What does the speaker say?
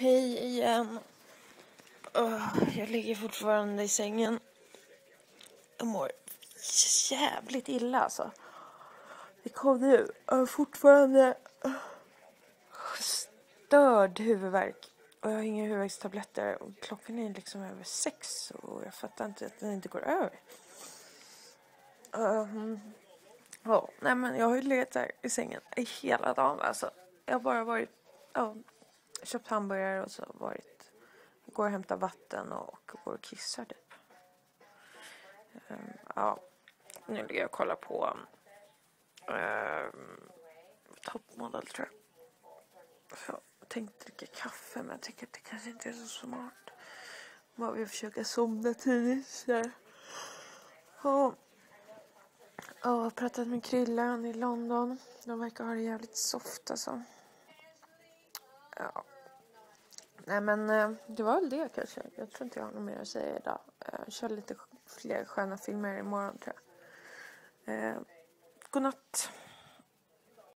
Hej igen. Oh, jag ligger fortfarande i sängen. Jag mår jävligt illa alltså. Det kom nu. Jag har fortfarande störd huvudvärk. Och jag har inga huvudvärkstabletter. Och klockan är liksom över sex och jag fattar inte att den inte går över. Um, oh, nej men jag har ju legat där i sängen hela dagen alltså. Jag har bara varit, Oh, köpt hamburgare och så varit, går och hämtar vatten och går och kissar typ. Um, ja, nu ligger jag och kollar på um, toppmodell tror jag. Så jag tänkte dricka kaffe men jag tycker att det kanske inte är så smart. Bara vill försöka somna tidigt. Ja. Ja, jag har pratat med Krille, han är i London. De verkar ha det jävligt soft alltså. Ja. Nej men eh, det var väl det kanske. Jag tror inte jag har något mer att säga idag. Jag kör lite fler sköna filmer imorgon tror jag. Eh, godnatt.